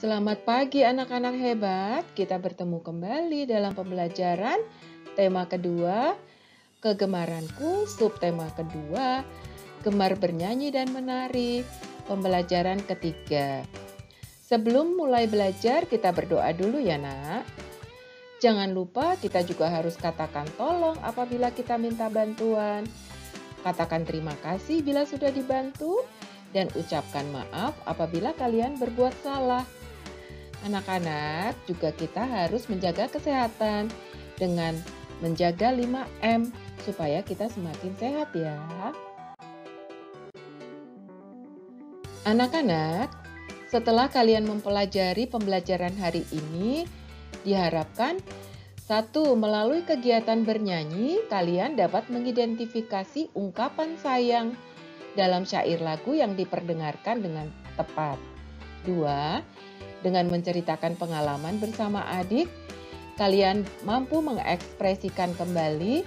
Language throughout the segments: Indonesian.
Selamat pagi anak-anak hebat. Kita bertemu kembali dalam pembelajaran tema kedua, kegemaranku, subtema kedua, gemar bernyanyi dan menari, pembelajaran ketiga. Sebelum mulai belajar, kita berdoa dulu ya nak. Jangan lupa kita juga harus katakan tolong apabila kita minta bantuan. Katakan terima kasih bila sudah dibantu dan ucapkan maaf apabila kalian berbuat salah. Anak-anak juga kita harus menjaga kesehatan dengan menjaga 5M supaya kita semakin sehat ya. Anak-anak, setelah kalian mempelajari pembelajaran hari ini, diharapkan satu, melalui kegiatan bernyanyi, kalian dapat mengidentifikasi ungkapan sayang dalam syair lagu yang diperdengarkan dengan tepat. Dua, dengan menceritakan pengalaman bersama adik, kalian mampu mengekspresikan kembali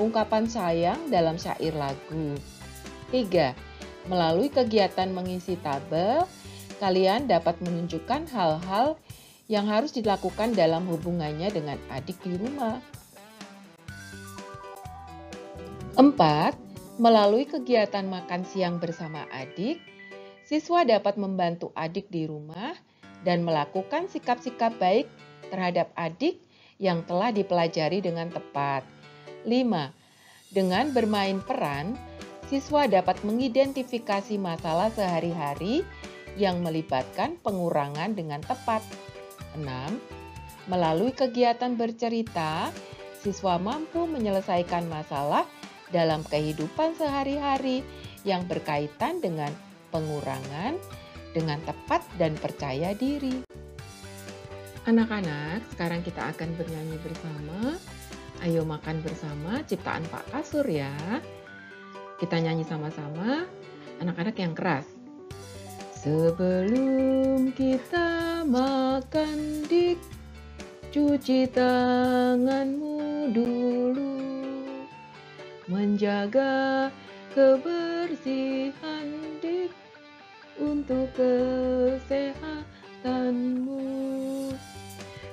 ungkapan sayang dalam syair lagu. 3. Melalui kegiatan mengisi tabel, kalian dapat menunjukkan hal-hal yang harus dilakukan dalam hubungannya dengan adik di rumah. 4. Melalui kegiatan makan siang bersama adik, siswa dapat membantu adik di rumah dan melakukan sikap-sikap baik terhadap adik yang telah dipelajari dengan tepat. 5. Dengan bermain peran, siswa dapat mengidentifikasi masalah sehari-hari yang melibatkan pengurangan dengan tepat. 6. Melalui kegiatan bercerita, siswa mampu menyelesaikan masalah dalam kehidupan sehari-hari yang berkaitan dengan pengurangan, dengan tepat dan percaya diri. Anak-anak, sekarang kita akan bernyanyi bersama. Ayo makan bersama ciptaan Pak Kasur ya. Kita nyanyi sama-sama. Anak-anak yang keras. Sebelum kita makan dik, cuci tanganmu dulu. Menjaga kebersihan untuk kesehatanmu.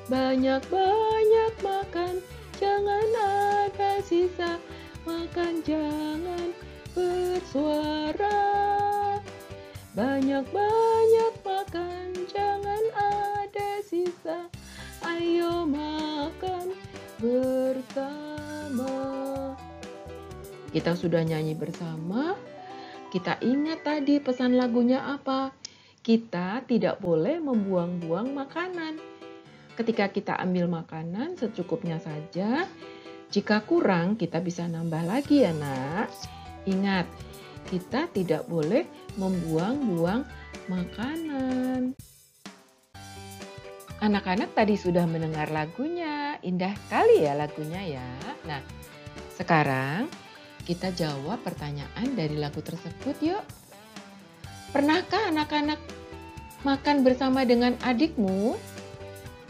Banyak-banyak makan, jangan ada sisa. Makan jangan bersuara. Banyak-banyak makan, jangan ada sisa. Ayo makan bersama. Kita sudah nyanyi bersama. Kita ingat tadi pesan lagunya apa? Kita tidak boleh membuang-buang makanan. Ketika kita ambil makanan secukupnya saja, jika kurang kita bisa nambah lagi ya nak. Ingat, kita tidak boleh membuang-buang makanan. Anak-anak tadi sudah mendengar lagunya, indah sekali ya lagunya ya. Nah, sekarang kita jawab pertanyaan dari lagu tersebut yuk. Pernahkah anak-anak makan bersama dengan adikmu?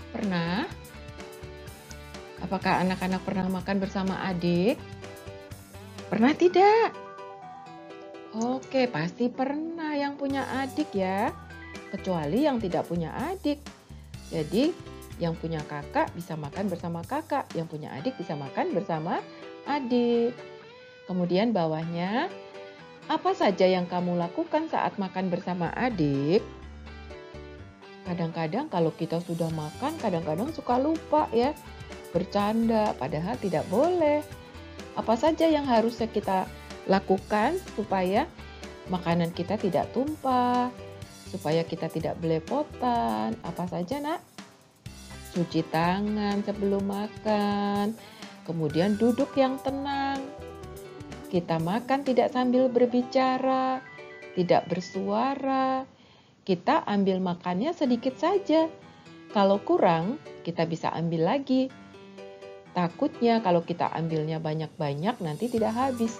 Pernah? Apakah anak-anak pernah makan bersama adik? Pernah tidak? Oke, pasti pernah yang punya adik ya. Kecuali yang tidak punya adik. Jadi, yang punya kakak bisa makan bersama kakak, yang punya adik bisa makan bersama adik. Kemudian bawahnya, apa saja yang kamu lakukan saat makan bersama adik? Kadang-kadang kalau kita sudah makan, kadang-kadang suka lupa ya, bercanda, padahal tidak boleh. Apa saja yang harusnya kita lakukan supaya makanan kita tidak tumpah, supaya kita tidak belepotan. Apa saja nak? Cuci tangan sebelum makan, kemudian duduk yang tenang, kita makan tidak sambil berbicara, tidak bersuara. Kita ambil makannya sedikit saja. Kalau kurang, kita bisa ambil lagi. Takutnya kalau kita ambilnya banyak-banyak nanti tidak habis.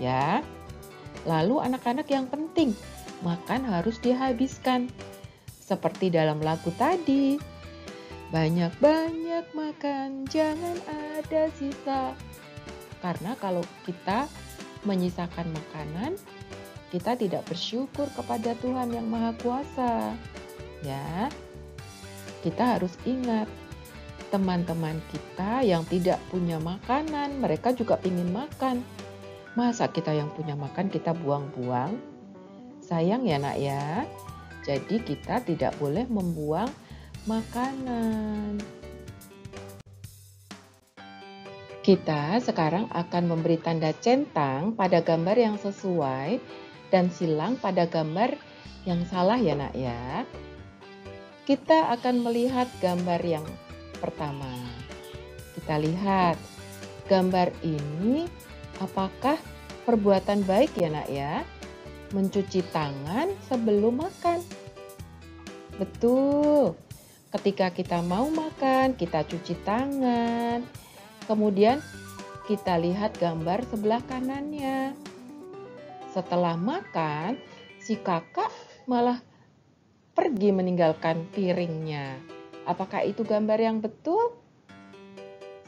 Ya. Lalu anak-anak yang penting, makan harus dihabiskan. Seperti dalam lagu tadi. Banyak-banyak makan, jangan ada sisa. Karena kalau kita menyisakan makanan, kita tidak bersyukur kepada Tuhan yang Maha Kuasa. Ya. kita harus ingat teman-teman kita yang tidak punya makanan, mereka juga ingin makan. Masa kita yang punya makan kita buang-buang? Sayang ya nak ya. Jadi kita tidak boleh membuang makanan. Kita sekarang akan memberi tanda centang pada gambar yang sesuai dan silang pada gambar yang salah ya nak ya. Kita akan melihat gambar yang pertama. Kita lihat gambar ini apakah perbuatan baik ya nak ya? Mencuci tangan sebelum makan. Betul. Ketika kita mau makan, kita cuci tangan. Kemudian kita lihat gambar sebelah kanannya. Setelah makan, si kakak malah pergi meninggalkan piringnya. Apakah itu gambar yang betul?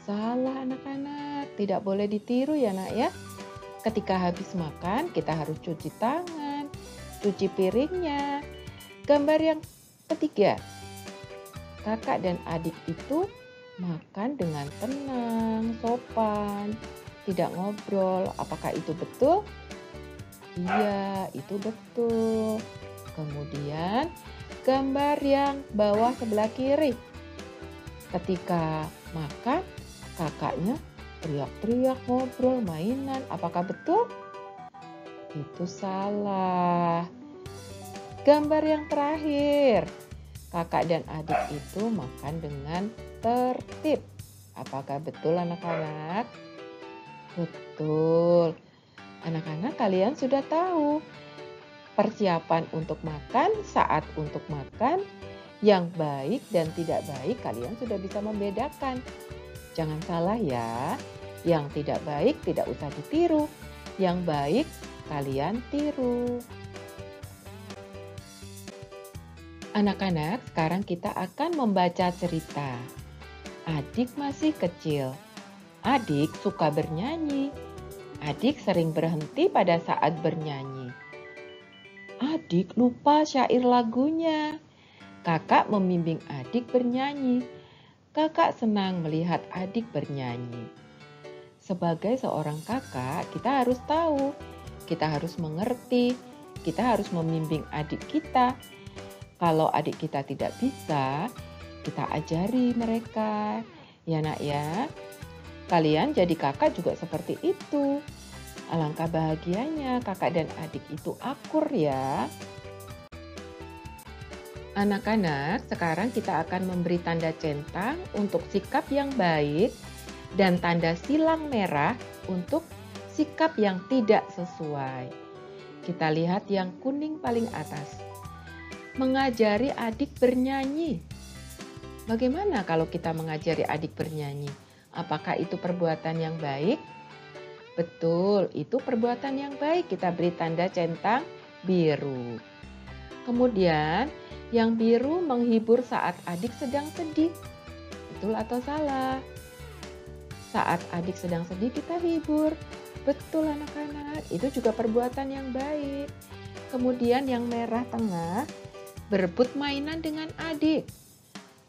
Salah anak-anak, tidak boleh ditiru ya nak ya. Ketika habis makan, kita harus cuci tangan, cuci piringnya. Gambar yang ketiga, kakak dan adik itu makan dengan tenang, sopan, tidak ngobrol. Apakah itu betul? Iya, itu betul. Kemudian gambar yang bawah sebelah kiri. Ketika makan, kakaknya teriak-teriak, ngobrol, mainan. Apakah betul? Itu salah. Gambar yang terakhir, kakak dan adik itu makan dengan tertib. Apakah betul anak-anak? Betul. Anak-anak kalian sudah tahu persiapan untuk makan, saat untuk makan, yang baik dan tidak baik kalian sudah bisa membedakan. Jangan salah ya, yang tidak baik tidak usah ditiru, yang baik kalian tiru. Anak-anak, sekarang kita akan membaca cerita. Adik masih kecil. Adik suka bernyanyi. Adik sering berhenti pada saat bernyanyi. Adik lupa syair lagunya. Kakak membimbing adik bernyanyi. Kakak senang melihat adik bernyanyi. Sebagai seorang kakak, kita harus tahu, kita harus mengerti, kita harus membimbing adik kita. Kalau adik kita tidak bisa, kita ajari mereka. Ya, Nak, ya. Kalian jadi kakak juga seperti itu. Alangkah bahagianya kakak dan adik itu akur ya. Anak-anak, sekarang kita akan memberi tanda centang untuk sikap yang baik dan tanda silang merah untuk sikap yang tidak sesuai. Kita lihat yang kuning paling atas. Mengajari adik bernyanyi. Bagaimana kalau kita mengajari adik bernyanyi? Apakah itu perbuatan yang baik? Betul, itu perbuatan yang baik. Kita beri tanda centang biru. Kemudian, yang biru menghibur saat adik sedang sedih. Betul atau salah? Saat adik sedang sedih, kita hibur. Betul, anak-anak, itu juga perbuatan yang baik. Kemudian, yang merah tengah berebut mainan dengan adik.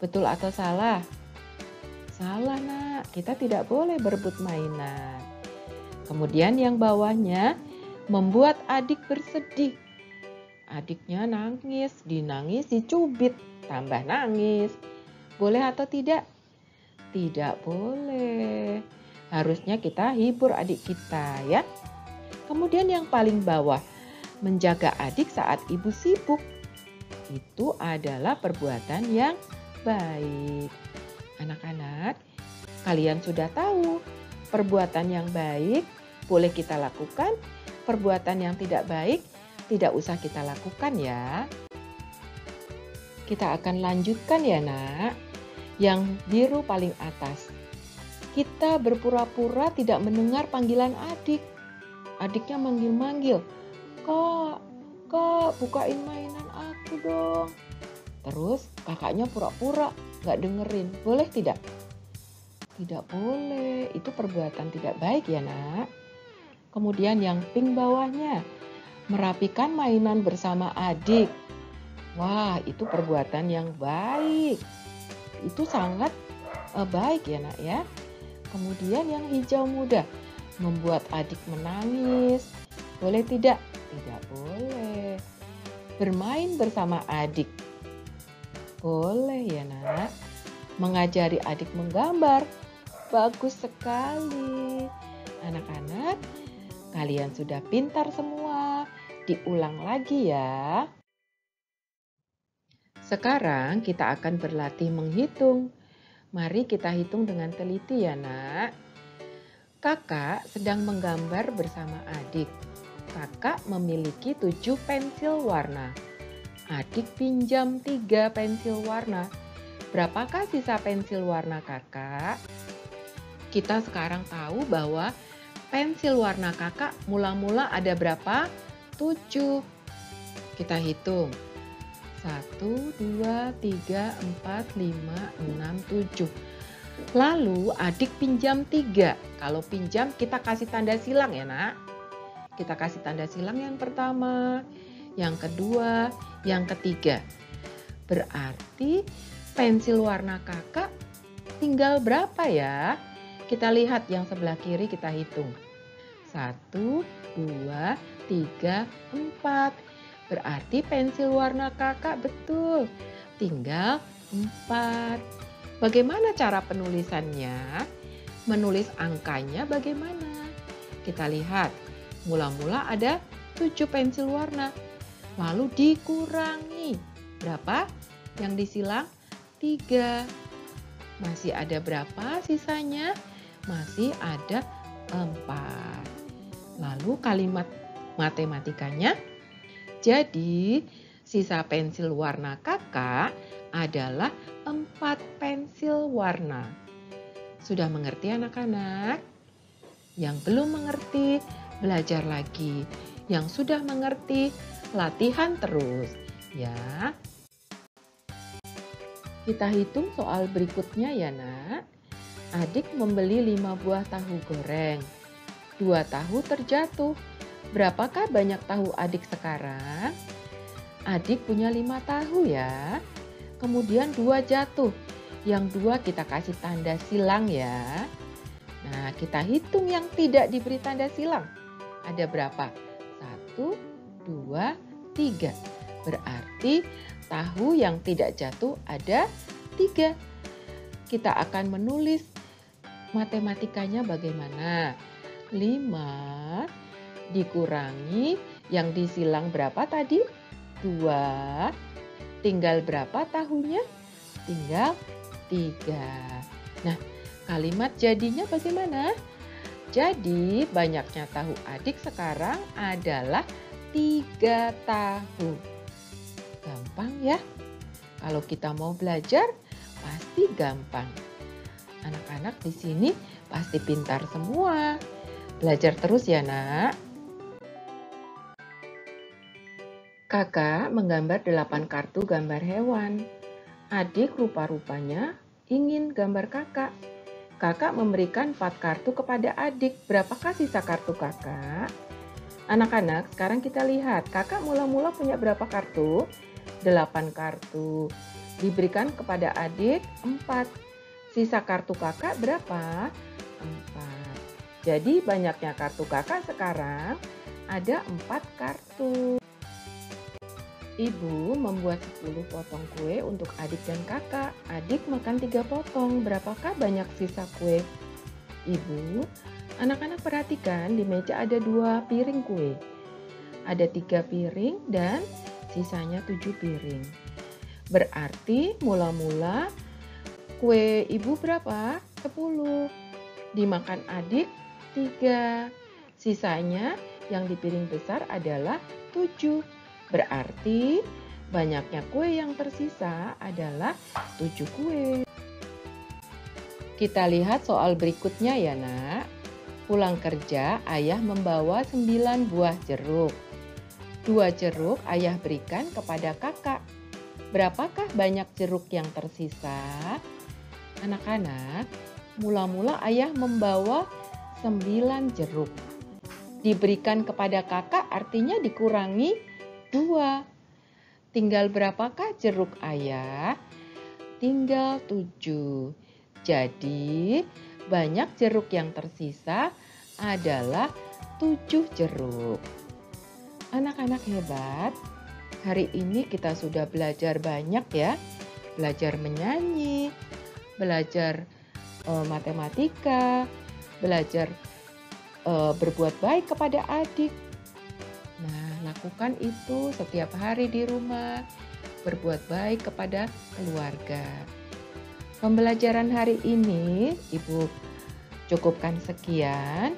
Betul atau salah? Salah, Nak. Kita tidak boleh berebut mainan. Kemudian yang bawahnya membuat adik bersedih. Adiknya nangis, dinangis, dicubit, tambah nangis. Boleh atau tidak? Tidak boleh. Harusnya kita hibur adik kita ya. Kemudian yang paling bawah, menjaga adik saat ibu sibuk. Itu adalah perbuatan yang baik. Anak-anak, kalian sudah tahu Perbuatan yang baik boleh kita lakukan, perbuatan yang tidak baik tidak usah kita lakukan ya. Kita akan lanjutkan ya nak. Yang biru paling atas. Kita berpura-pura tidak mendengar panggilan adik. Adiknya manggil-manggil. Kak, kak bukain mainan aku dong. Terus kakaknya pura-pura gak dengerin. Boleh tidak? Tidak boleh, itu perbuatan tidak baik ya nak. Kemudian yang pink bawahnya, merapikan mainan bersama adik. Wah, itu perbuatan yang baik. itu sangat uh, baik ya nak ya. Kemudian yang hijau muda membuat adik menangis. Boleh tidak? Tidak boleh. Bermain bersama adik. Boleh ya nak. Mengajari adik menggambar. Bagus sekali. Anak-anak, kalian sudah pintar semua. Diulang lagi ya. Sekarang kita akan berlatih menghitung. Mari kita hitung dengan teliti ya nak. Kakak sedang menggambar bersama adik. Kakak memiliki tujuh pensil warna. Adik pinjam tiga pensil warna. Berapakah sisa pensil warna kakak? Kita sekarang tahu bahwa pensil warna kakak mula-mula ada berapa? Tujuh. Kita hitung. 1, 2, 3, 4, 5, 6, 7. Lalu adik pinjam 3. Kalau pinjam kita kasih tanda silang ya nak. Kita kasih tanda silang yang pertama, yang kedua, yang ketiga. Berarti pensil warna kakak tinggal berapa ya? Kita lihat yang sebelah kiri kita hitung. 1, 2, 3, 4. Berarti pensil warna kakak betul. Tinggal empat. Bagaimana cara penulisannya? Menulis angkanya bagaimana? Kita lihat. Mula-mula ada tujuh pensil warna. Lalu dikurangi. Berapa yang disilang? Tiga. Masih ada berapa sisanya? Masih ada empat. Lalu kalimat matematikanya jadi, sisa pensil warna kakak adalah empat pensil warna. Sudah mengerti anak-anak? Yang belum mengerti, belajar lagi. Yang sudah mengerti, latihan terus. Ya. Kita hitung soal berikutnya ya nak. Adik membeli lima buah tahu goreng. Dua tahu terjatuh Berapakah banyak tahu adik sekarang? Adik punya lima tahu ya. Kemudian dua jatuh. Yang dua kita kasih tanda silang ya. Nah kita hitung yang tidak diberi tanda silang. Ada berapa? Satu, dua, tiga. Berarti tahu yang tidak jatuh ada tiga. Kita akan menulis matematikanya bagaimana. Lima dikurangi yang disilang berapa tadi? Dua. Tinggal berapa tahunya? Tinggal tiga. Nah, kalimat jadinya bagaimana? Jadi, banyaknya tahu adik sekarang adalah tiga tahu. Gampang ya? Kalau kita mau belajar, pasti gampang. Anak-anak di sini pasti pintar semua. Belajar terus ya, Nak. Kakak menggambar delapan kartu gambar hewan. Adik rupa-rupanya ingin gambar kakak. Kakak memberikan empat kartu kepada adik. Berapakah sisa kartu kakak? Anak-anak, sekarang kita lihat. Kakak mula-mula punya berapa kartu? Delapan kartu. Diberikan kepada adik empat. Sisa kartu kakak berapa? Empat. Jadi banyaknya kartu kakak sekarang ada empat kartu. Ibu membuat 10 potong kue untuk adik dan kakak. Adik makan 3 potong. Berapakah banyak sisa kue? Ibu, anak-anak perhatikan di meja ada dua piring kue. Ada tiga piring dan sisanya tujuh piring. Berarti mula-mula kue ibu berapa? 10. Dimakan adik 3. Sisanya yang di piring besar adalah 7. Berarti banyaknya kue yang tersisa adalah 7 kue. Kita lihat soal berikutnya ya nak. Pulang kerja, ayah membawa 9 buah jeruk. Dua jeruk ayah berikan kepada kakak. Berapakah banyak jeruk yang tersisa? Anak-anak, mula-mula ayah membawa 9 jeruk. Diberikan kepada kakak artinya dikurangi dua. Tinggal berapakah jeruk ayah? tinggal 7. Jadi, banyak jeruk yang tersisa adalah 7 jeruk. Anak-anak hebat, hari ini kita sudah belajar banyak ya. Belajar menyanyi, belajar uh, matematika, belajar uh, berbuat baik kepada adik. Nah, lakukan itu setiap hari di rumah, berbuat baik kepada keluarga. Pembelajaran hari ini, Ibu cukupkan sekian.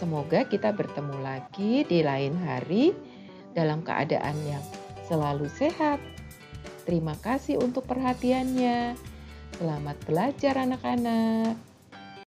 Semoga kita bertemu lagi di lain hari dalam keadaan yang selalu sehat. Terima kasih untuk perhatiannya. Selamat belajar, anak-anak.